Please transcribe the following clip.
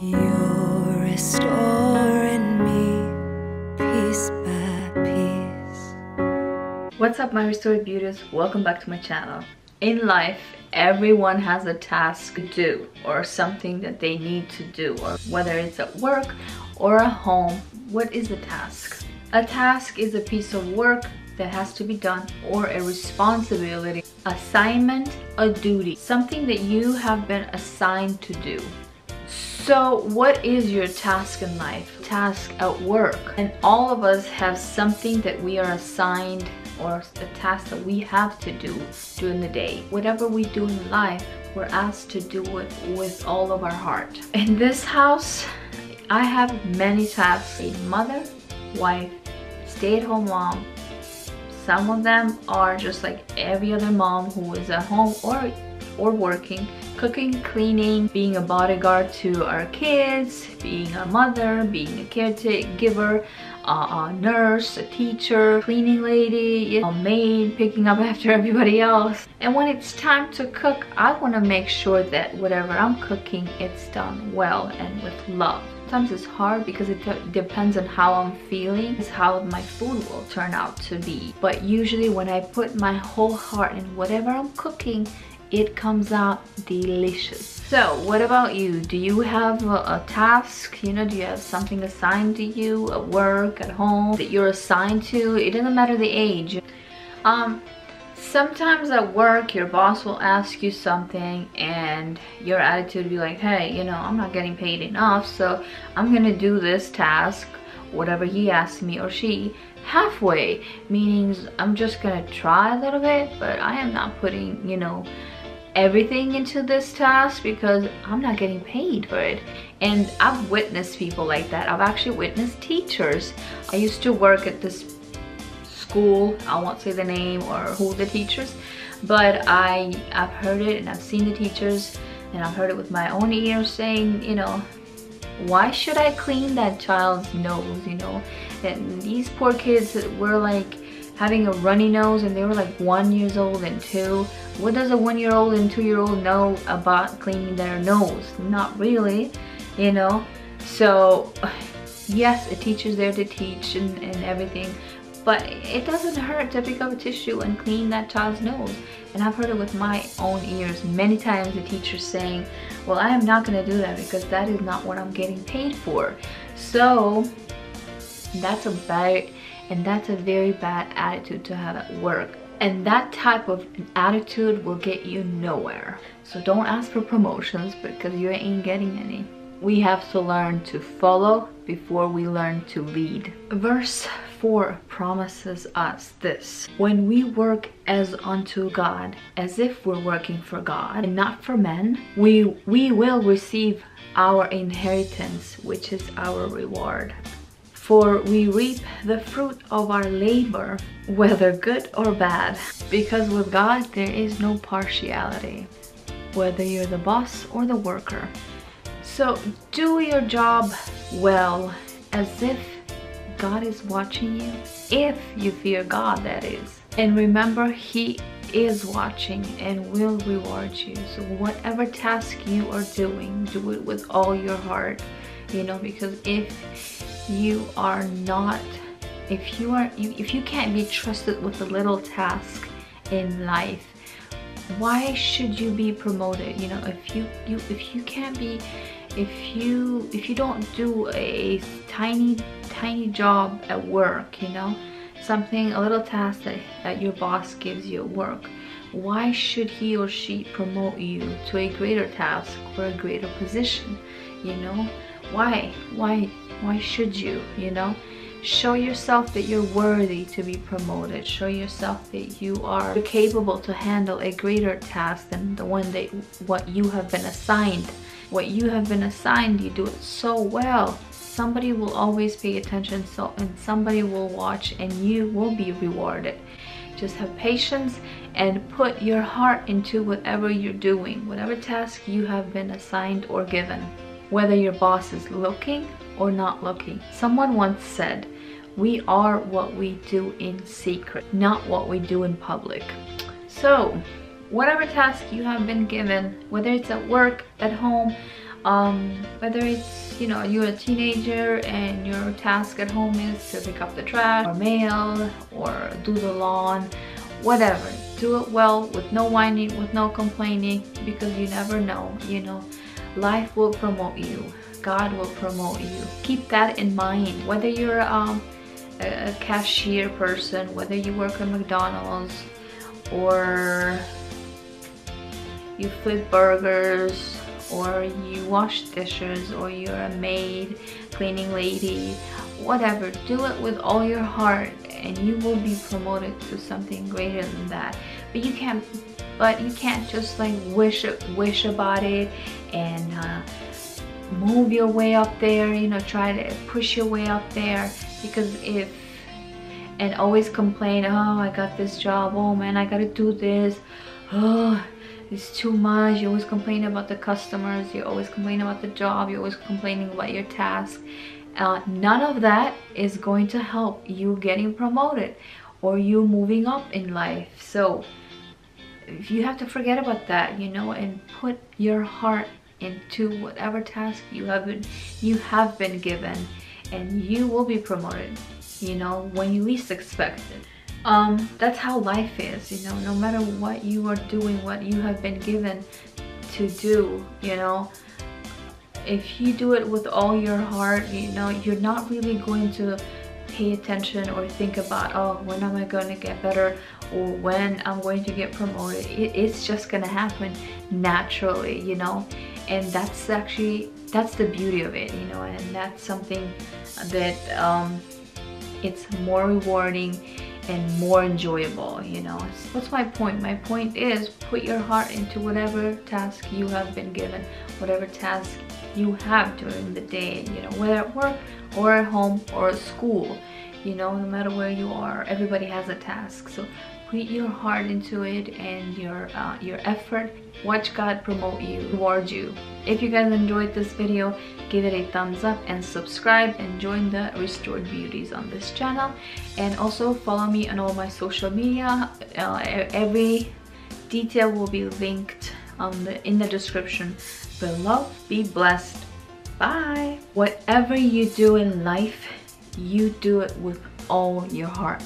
You're me. What's up my restored beauties? Welcome back to my channel. In life, everyone has a task to do or something that they need to do or whether it's at work or at home, what is a task? A task is a piece of work that has to be done or a responsibility, assignment, a duty, something that you have been assigned to do. So what is your task in life? Task at work. And all of us have something that we are assigned or a task that we have to do during the day. Whatever we do in life, we're asked to do it with all of our heart. In this house, I have many tasks. A mother, wife, stay-at-home mom. Some of them are just like every other mom who is at home or or working cooking, cleaning, being a bodyguard to our kids, being a mother, being a caregiver, a nurse, a teacher, cleaning lady, a maid, picking up after everybody else. And when it's time to cook, I want to make sure that whatever I'm cooking, it's done well and with love. Sometimes it's hard because it depends on how I'm feeling, is how my food will turn out to be. But usually when I put my whole heart in whatever I'm cooking, it comes out delicious. So what about you? Do you have a, a, task? You know do you have something assigned to you at work at home that you're assigned to? It doesn't matter the age. Um sometimes at work your boss will ask you something and your attitude will be like hey you know i'm not getting paid enough so i'm gonna do this task whatever he asks me or she halfway. Meaning i'm just gonna try a little bit but i am not putting you know everything into this task because I'm not getting paid for it. And I've witnessed people like that. I've actually witnessed teachers. I used to work at this school, I won't say the name or who the teachers, but I, I've heard it and I've seen the teachers and I've heard it with my own ears saying, you know, why should I clean that child's nose, you know? And these poor kids were like, having a runny nose and they were like one years old and two. What does a one year old and two year old know about cleaning their nose? Not really, you know? So yes, a teacher's there to teach and, and everything, but it doesn't hurt to pick up a tissue and clean that child's nose. And I've heard it with my own ears many times the teacher saying, well, I am not gonna do that because that is not what I'm getting paid for. So that's a bad and that's a very bad attitude to have at work and that type of attitude will get you nowhere so don't ask for promotions because you ain't getting any we have to learn to follow before we learn to lead. Verse 4 promises us this. When we work as unto God, as if we're working for God and not for men, we, we will receive our inheritance, which is our reward for we reap the fruit of our labor, whether good or bad. Because with God, there is no partiality, whether you're the boss or the worker. So do your job well, as if God is watching you, if you fear God, that is. And remember, He is watching and will reward you. So whatever task you are doing, do it with all your heart, you know, because if you are not if you are if you can't be trusted with a little task in life why should you be promoted? You know if you you if you can't be if you if you don't do a tiny tiny job at work you know something a little task that, that your boss gives you at work why should he or she promote you to a greater task or a greater position? You know why? Why why should you you know? Show yourself that you're worthy to be promoted. Show yourself that you are capable to handle a greater task than the one that what you have been assigned. What you have been assigned you do it so well. Somebody will always pay attention so and somebody will watch and you will be rewarded. Just have patience and put your heart into whatever you're doing whatever task you have been assigned or given whether your boss is looking or not looking. Someone once said, we are what we do in secret, not what we do in public. So, whatever task you have been given, whether it's at work, at home, um, whether it's you know you're a teenager and your task at home is to pick up the trash or mail or do the lawn whatever do it well with no whining with no complaining because you never know you know life will promote you. God will promote you. Keep that in mind. Whether you're um, a cashier person whether you work at mcdonald's or you flip burgers or you wash dishes or you're a maid cleaning lady whatever do it with all your heart and you will be promoted to something greater than that. But you can't but you can't just like wish wish about it and uh, move your way up there you know try to push your way up there. Because if and always complain oh I got this job. Oh man I gotta do this. Oh it's too much. You always complain about the customers. You always complain about the job. You're always complaining about your task. Uh, none of that is going to help you getting promoted or you moving up in life. So you have to forget about that you know and put your heart into whatever task you have been you have been given and you will be promoted you know when you least expect it. Um that's how life is you know no matter what you are doing what you have been given to do you know. If you do it with all your heart you know you're not really going to pay attention or think about oh when am I going to get better or when I'm going to get promoted? It, it's just gonna happen naturally you know? And that's actually that's the beauty of it you know? And that's something that um, it's more rewarding and more enjoyable you know? What's my point. My point is put your heart into whatever task you have been given whatever task you have during the day you know whether at work or at home or at school you know no matter where you are everybody has a task. So put your heart into it and your uh, your effort. Watch God promote you reward you. If you guys enjoyed this video give it a thumbs up and subscribe and join the restored beauties on this channel. And also follow me on all my social media. Uh, every detail will be linked the in the description below. Be blessed. Bye. Whatever you do in life you do it with all your heart